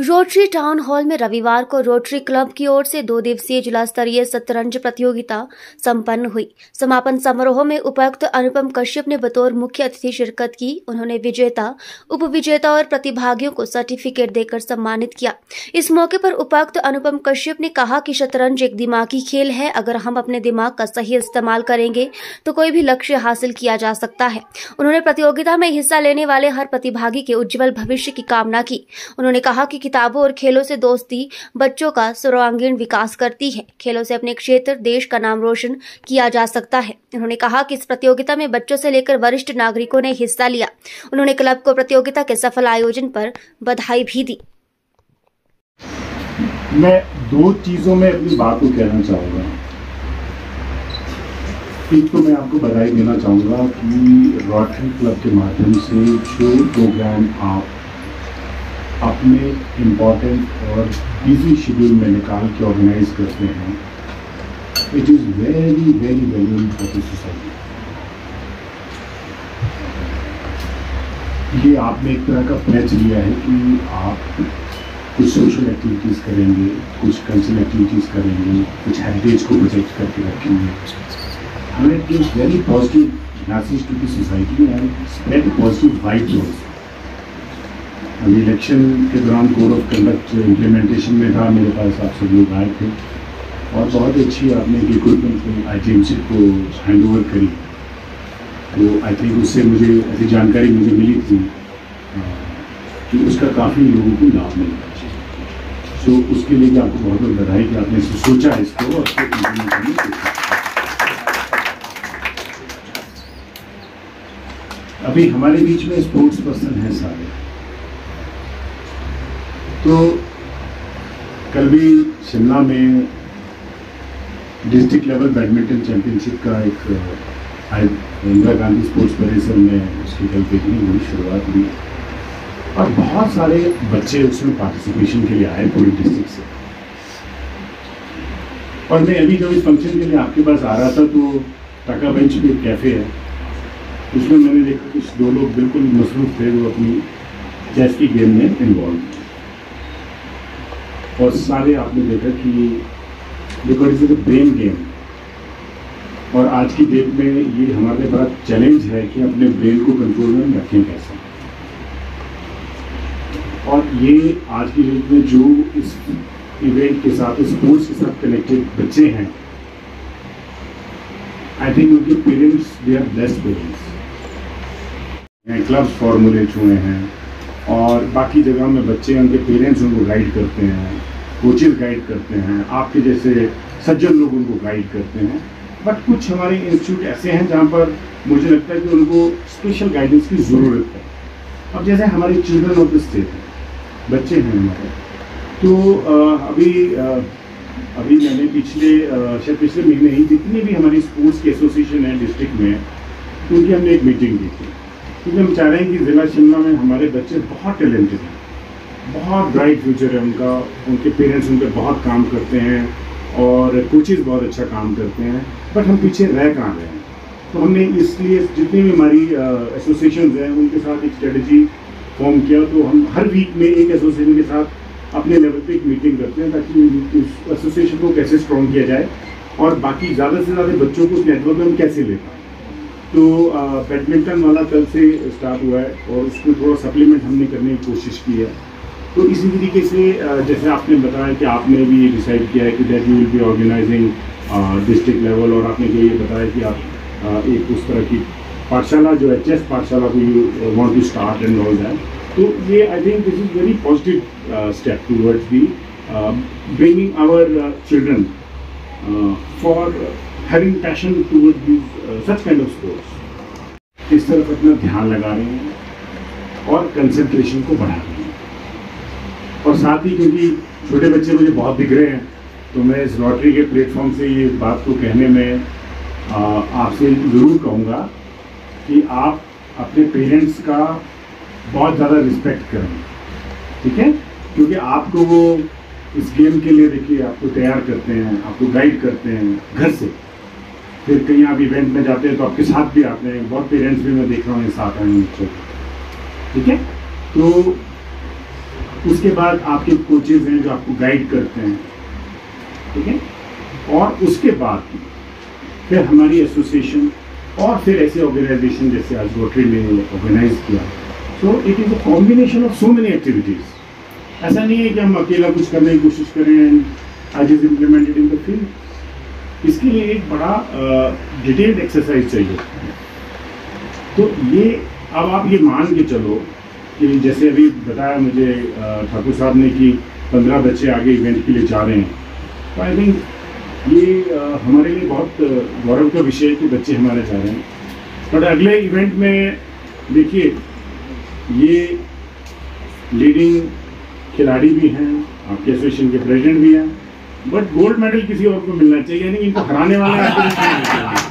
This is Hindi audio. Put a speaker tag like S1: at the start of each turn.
S1: रोटरी टाउन हॉल में रविवार को रोटरी क्लब की ओर से दो दिवसीय जिला स्तरीय शतरंज प्रतियोगिता संपन्न हुई। समापन समारोह में उपायुक्त अनुपम कश्यप ने बतौर मुख्य अतिथि शिरकत की। उन्होंने विजेता उप विजेता और प्रतिभागियों को सर्टिफिकेट देकर सम्मानित किया। इस मौके पर उपायुक्त अनुपम कश्यप ने कहा कि शतरंज एक दिमागी खेल है। अगर हम अपने दिमाग का सही इस्तेमाल करेंगे तो कोई भी लक्ष्य हासिल किया जा सकता है। उन्होंने प्रतियोगिता में हिस्सा लेने वाले हर प्रतिभागी के उज्जवल भविष्य की कामना की। उन्होंने कहा कि किताबों और खेलों से दोस्ती बच्चों का सर्वांगीण विकास करती है। खेलों से अपने क्षेत्र, देश का नाम रोशन किया जा सकता है। उन्होंने कहा कि इस प्रतियोगिता में बच्चों से लेकर वरिष्ठ नागरिकों ने हिस्सा लिया। उन्होंने क्लब को प्रतियोगिता के सफल आयोजन पर बधाई भी दी।
S2: मैं दो चीज़ों में अपनी बात को कहना चाहूँगा। एक तो मैं आपको बधाई देना चाहूँगा कि रोटरी क्लब के माध्यम से जो प्रोग्राम आप अपने इंपॉर्टेंट और बिज़ी शेड्यूल में निकाल के ऑर्गेनाइज करते हैं। It is very very valuable for the society ये आपने एक तरह का प्लेज लिया है कि आप कुछ सोशल एक्टिविटीज़ करेंगे, कुछ कल्चरल एक्टिविटीज़ करेंगे, कुछ हेरिटेज को प्रोटेक्ट करके रखेंगे। हमें very positive message to the society and spread positive vibes also अभी इलेक्शन के दौरान कोड ऑफ़ कंडक्ट इम्प्लीमेंटेशन में था, मेरे पास आप सब लोग आए थे। और बहुत अच्छी आपने इक्विपमेंट आई को हैंड ओवर करी। तो आई थिंक उससे मुझे ऐसी जानकारी मुझे मिली थी कि उसका काफ़ी लोगों को लाभ मिला। सो उसके लिए भी आपको बहुत बहुत बधाई कि आपने इसे सोचा है इसको और उसको इम्प्लीमेंट करने अभी हमारे बीच में स्पोर्ट्स पर्सन हैं सारे। तो कल भी शिमला में डिस्ट्रिक्ट लेवल बैडमिंटन चैंपियनशिप का एक इंदिरा गांधी स्पोर्ट्स परिसर में उसकी कल पिकनिक हुई, शुरुआत हुई। और बहुत सारे बच्चे उसमें पार्टिसिपेशन के लिए आए पूरी डिस्ट्रिक्ट से। और मैं अभी जब इस फ़ंक्शन के लिए आपके पास आ रहा था तो टाका बेंच पे एक कैफ़े है। उसमें मैंने देखा कुछ दो लोग बिल्कुल मसरूफ थे, वो अपनी चेस की गेम में इन्वॉल्व और सारे आपने देखा कि बिकॉज़ इज़ ब्रेन गेम और आज की डेट में ये हमारे पास चैलेंज है कि अपने ब्रेन को कंट्रोल में रखें कैसे। और ये आज की डेट में जो इस इवेंट के साथ स्पोर्ट्स के साथ कनेक्टेड बच्चे हैं आई थिंक उनके parents they are best parents clubs formulate हुए हैं, और बाकी जगह में बच्चे, उनके पेरेंट्स उनको गाइड करते हैं। कोचेज गाइड करते हैं, आपके जैसे सज्जन लोग उनको गाइड करते हैं। बट कुछ हमारे इंस्टीट्यूट ऐसे हैं जहाँ पर मुझे लगता है कि उनको स्पेशल गाइडेंस की ज़रूरत है। अब जैसे हमारे चिल्ड्रन ऑफ़ द स्टेट हैं, बच्चे हैं हमारे तो अभी अभी मैंने पिछले शायद पिछले महीने ही जितनी भी हमारी स्पोर्ट्स की एसोसिएशन है डिस्ट्रिक्ट में, उनकी हमने एक मीटिंग की थी। क्योंकि हम चाह रहे हैं कि ज़िला शिमला में हमारे बच्चे बहुत टैलेंटेड हैं। बहुत ब्राइट फ्यूचर है उनका। उनके पेरेंट्स उन पर बहुत काम करते हैं और कोचिज़ बहुत अच्छा काम करते हैं। बट हम पीछे रह कहाँ रहे हैं तो हमने इसलिए जितनी भी हमारी एसोसिएशन हैं, उनके साथ एक स्ट्रेटजी फॉर्म किया। तो हम हर वीक में एक एसोसिएशन के साथ अपने लेवल पे एक मीटिंग करते हैं ताकि उस एसोसिएशन को कैसे स्ट्रॉन्ग किया जाए और बाकी ज़्यादा से ज़्यादा बच्चों को उस नेटवर्क में हम कैसे ले पाए। तो बैडमिंटन वाला कल से स्टार्ट हुआ है और उसको थोड़ा सप्लीमेंट हमने करने की कोशिश की है। तो इसी तरीके से जैसे आपने बताया कि आपने भी डिसाइड किया है कि that you will be organizing district level और आपने जो ये बताया कि आप एक उस तरह की पाठशाला जो है चेस पाठशाला को you want to start and all that तो ये I think this is very positive step towards the bringing our children for having passion toward this such kind of sports इस तरफ़ अपना ध्यान लगा रहे हैं और कंसंट्रेशन को बढ़ा रहे हैं। और साथ ही क्योंकि छोटे बच्चे मुझे बहुत दिख रहे हैं तो मैं इस लॉटरी के प्लेटफॉर्म से ये बात को कहने में आपसे ज़रूर कहूँगा कि आप अपने पेरेंट्स का बहुत ज़्यादा रिस्पेक्ट करें, ठीक है? क्योंकि आपको वो इस गेम के लिए देखिए, आपको तैयार करते हैं, आपको गाइड करते हैं घर से। फिर कहीं आप इवेंट में जाते हैं तो आपके साथ भी आते हैं, बहुत पेरेंट्स भी मैं देख रहा हूँ साथ आए बच्चों ठीक है? तो उसके बाद आपके कोचेज हैं जो आपको गाइड करते हैं। ठीक है? और उसके बाद फिर हमारी एसोसिएशन और फिर ऐसे ऑर्गेनाइजेशन जैसे आज रोटरी ने ऑर्गेनाइज किया। So it is a combination of so many activities ऐसा नहीं है कि हम अकेला कुछ करने की कोशिश करें आज is implemented in the field इसके लिए एक बड़ा डिटेल्ड एक्सरसाइज चाहिए। तो ये, अब आप ये मान के चलो कि जैसे अभी बताया मुझे ठाकुर साहब ने कि पंद्रह बच्चे आगे इवेंट के लिए जा रहे हैं। तो आई थिंक ये हमारे लिए बहुत गौरव का विषय है कि बच्चे हमारे जा रहे हैं। बट अगले इवेंट में देखिए, ये लीडिंग खिलाड़ी भी हैं, आपके एसोसिएशन के प्रेसिडेंट भी हैं बट गोल्ड मेडल किसी और को मिलना चाहिए, यानी इनको हराने वाले